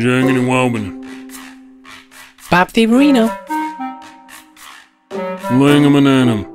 Jangin' and Wobbin. Bapti Reno. Langham and Annam.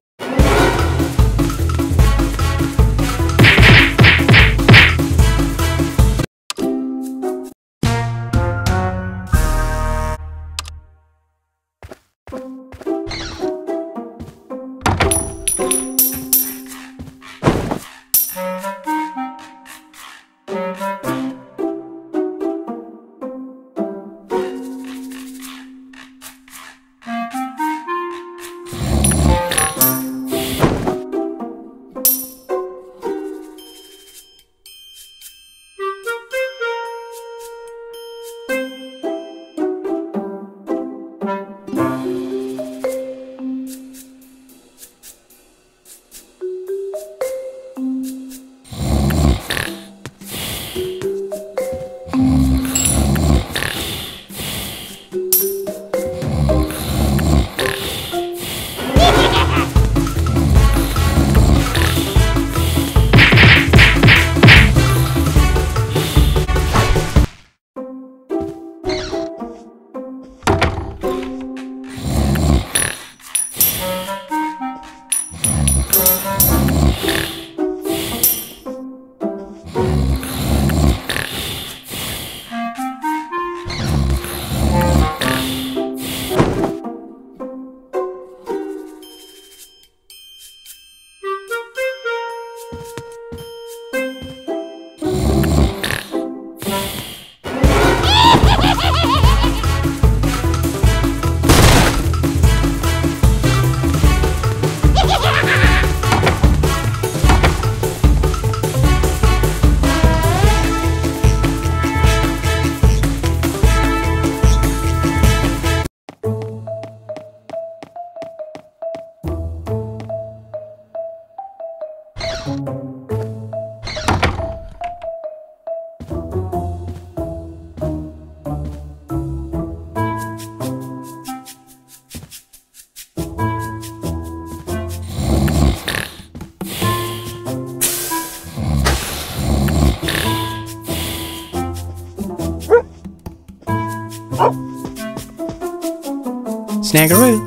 Snaggeroo.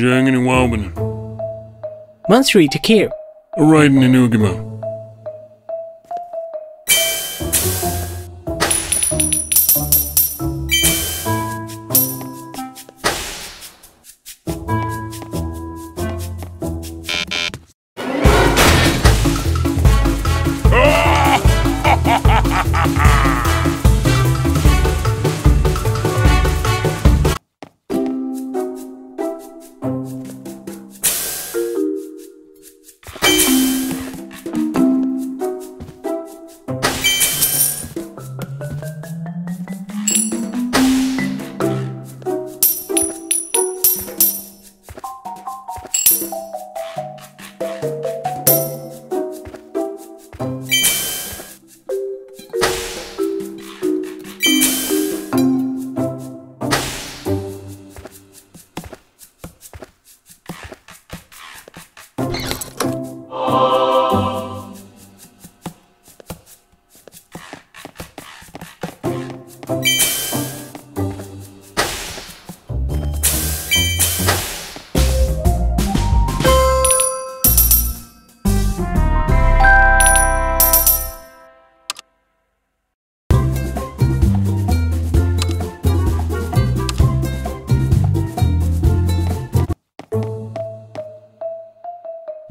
And Wauban. Mansuri Takir. Riding in Ugima.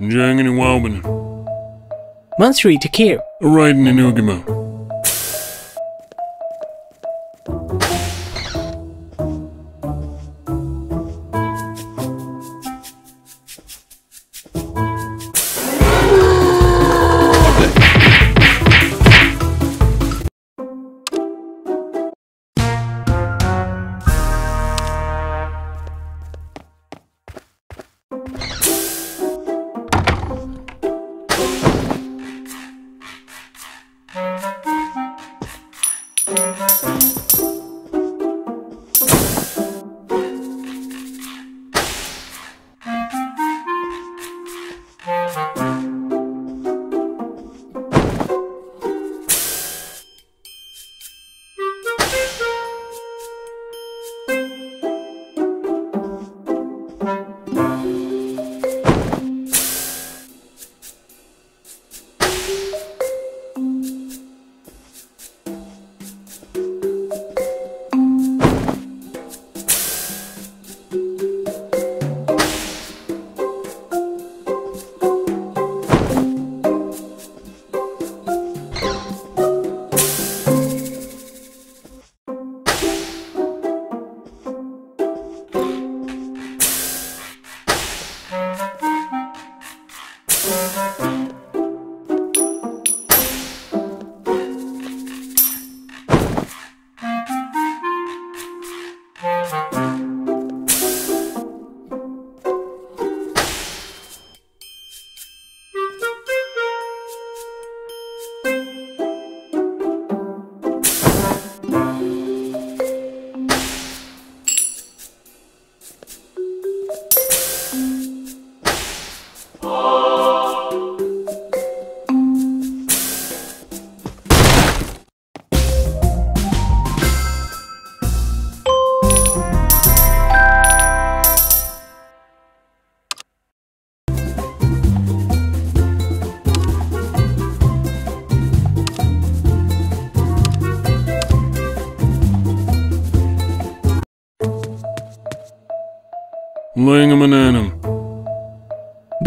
Jangin and Wauban. Mansuri Takir. Riding in Ugima.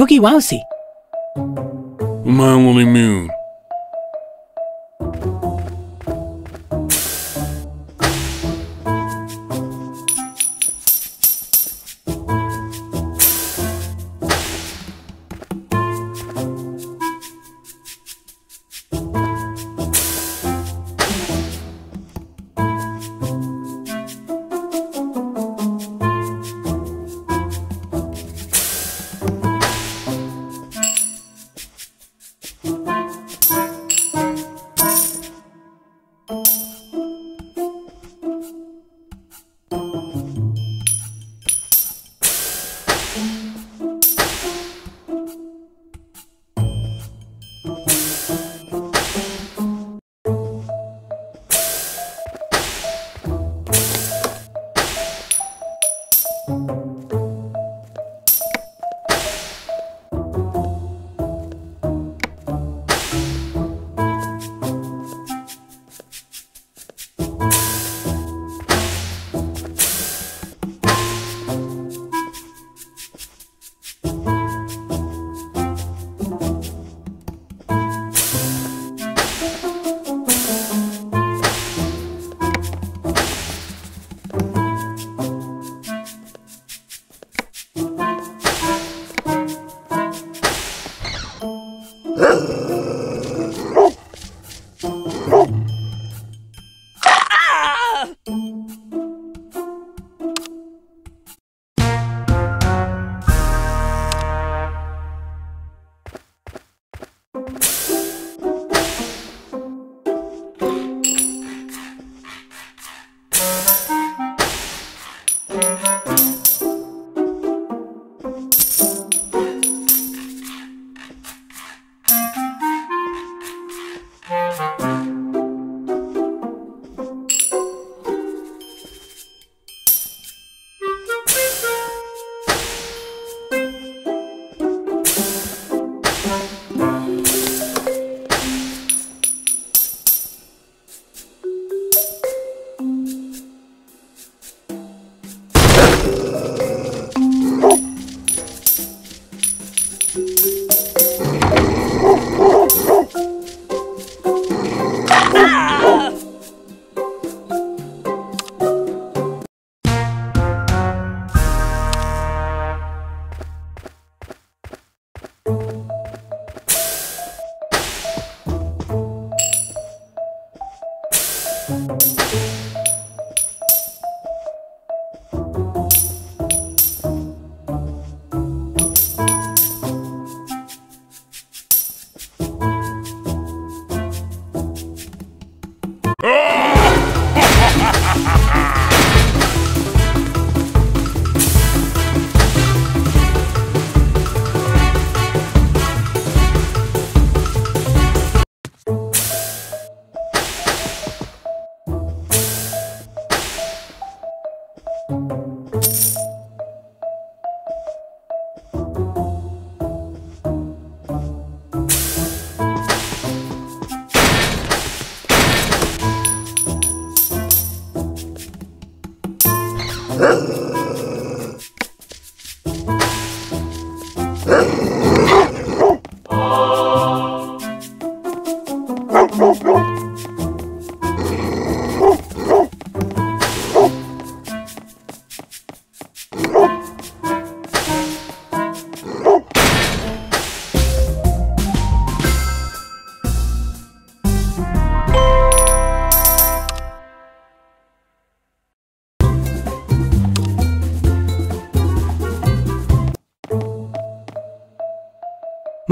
Boogie Wowsy. Mamily Moon.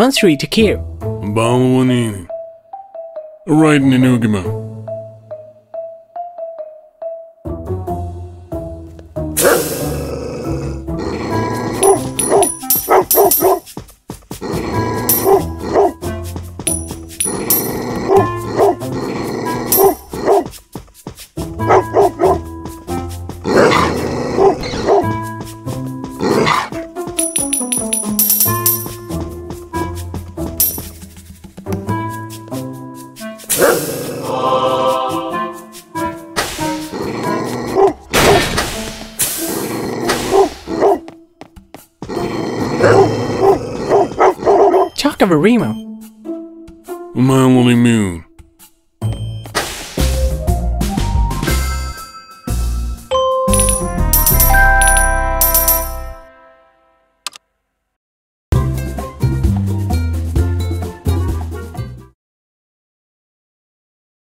Mansuri Takir. Bawanini. Right Ninugima. Chocobarimo. Mile on a moon.